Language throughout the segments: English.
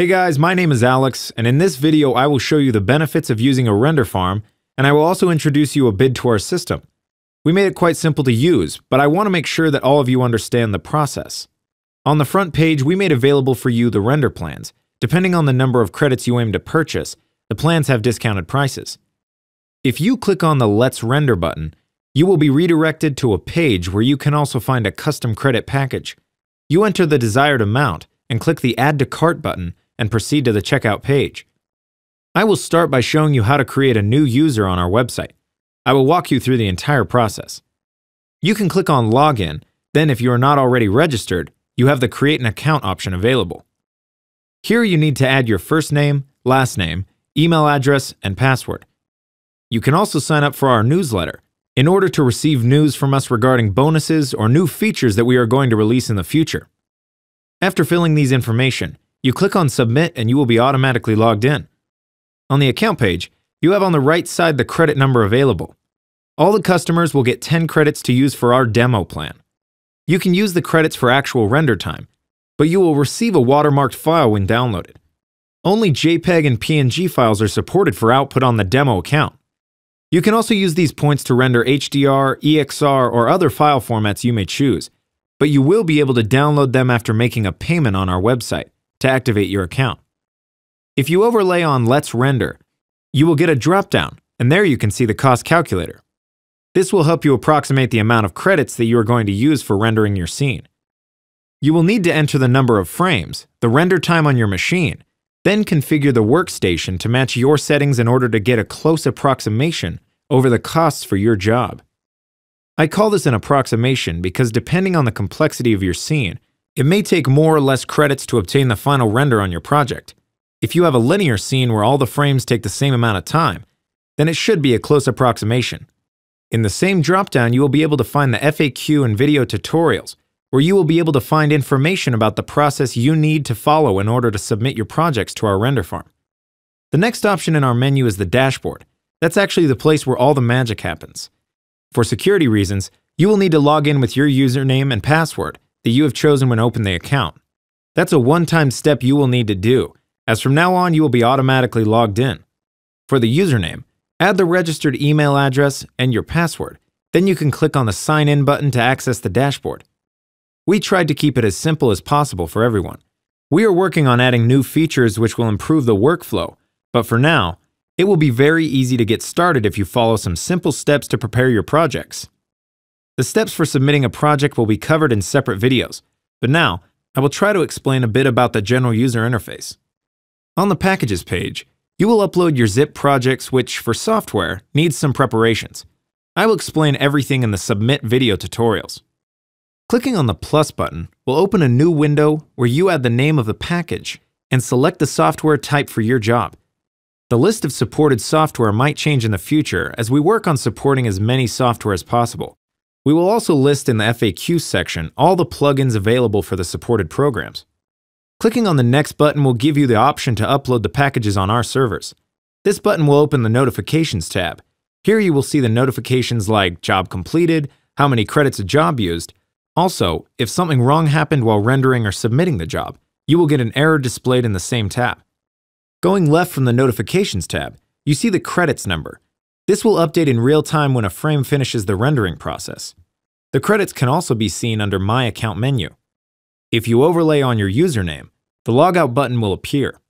Hey guys, my name is Alex, and in this video I will show you the benefits of using a render farm, and I will also introduce you a bid to our system. We made it quite simple to use, but I want to make sure that all of you understand the process. On the front page, we made available for you the render plans. Depending on the number of credits you aim to purchase, the plans have discounted prices. If you click on the Let's Render button, you will be redirected to a page where you can also find a custom credit package. You enter the desired amount and click the Add to Cart button and proceed to the checkout page. I will start by showing you how to create a new user on our website. I will walk you through the entire process. You can click on Login, then if you are not already registered, you have the Create an Account option available. Here you need to add your first name, last name, email address, and password. You can also sign up for our newsletter in order to receive news from us regarding bonuses or new features that we are going to release in the future. After filling these information, you click on Submit and you will be automatically logged in. On the account page, you have on the right side the credit number available. All the customers will get 10 credits to use for our demo plan. You can use the credits for actual render time, but you will receive a watermarked file when downloaded. Only JPEG and PNG files are supported for output on the demo account. You can also use these points to render HDR, EXR, or other file formats you may choose, but you will be able to download them after making a payment on our website to activate your account. If you overlay on Let's Render, you will get a dropdown, and there you can see the cost calculator. This will help you approximate the amount of credits that you are going to use for rendering your scene. You will need to enter the number of frames, the render time on your machine, then configure the workstation to match your settings in order to get a close approximation over the costs for your job. I call this an approximation because depending on the complexity of your scene, it may take more or less credits to obtain the final render on your project. If you have a linear scene where all the frames take the same amount of time, then it should be a close approximation. In the same dropdown, you will be able to find the FAQ and video tutorials, where you will be able to find information about the process you need to follow in order to submit your projects to our render farm. The next option in our menu is the dashboard. That's actually the place where all the magic happens. For security reasons, you will need to log in with your username and password that you have chosen when opening the account. That's a one-time step you will need to do, as from now on you will be automatically logged in. For the username, add the registered email address and your password. Then you can click on the Sign In button to access the dashboard. We tried to keep it as simple as possible for everyone. We are working on adding new features which will improve the workflow, but for now, it will be very easy to get started if you follow some simple steps to prepare your projects. The steps for submitting a project will be covered in separate videos, but now I will try to explain a bit about the general user interface. On the Packages page, you will upload your zip projects which, for software, needs some preparations. I will explain everything in the Submit video tutorials. Clicking on the plus button will open a new window where you add the name of the package and select the software type for your job. The list of supported software might change in the future as we work on supporting as many software as possible. We will also list in the FAQ section all the plugins available for the supported programs. Clicking on the next button will give you the option to upload the packages on our servers. This button will open the Notifications tab. Here you will see the notifications like job completed, how many credits a job used. Also, if something wrong happened while rendering or submitting the job, you will get an error displayed in the same tab. Going left from the Notifications tab, you see the credits number. This will update in real time when a frame finishes the rendering process. The credits can also be seen under My Account menu. If you overlay on your username, the logout button will appear.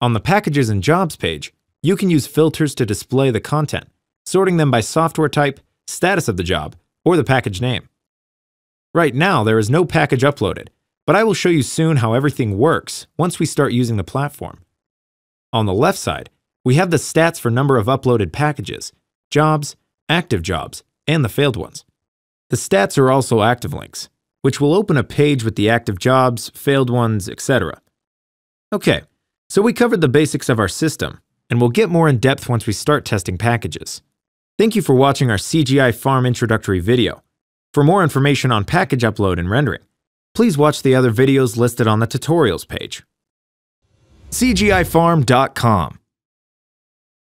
On the Packages and Jobs page, you can use filters to display the content, sorting them by software type, status of the job, or the package name. Right now, there is no package uploaded, but I will show you soon how everything works once we start using the platform. On the left side, we have the stats for number of uploaded packages, jobs, active jobs, and the failed ones. The stats are also active links, which will open a page with the active jobs, failed ones, etc. Okay, so we covered the basics of our system, and we'll get more in depth once we start testing packages. Thank you for watching our CGI Farm introductory video. For more information on package upload and rendering, please watch the other videos listed on the tutorials page. CGIFarm.com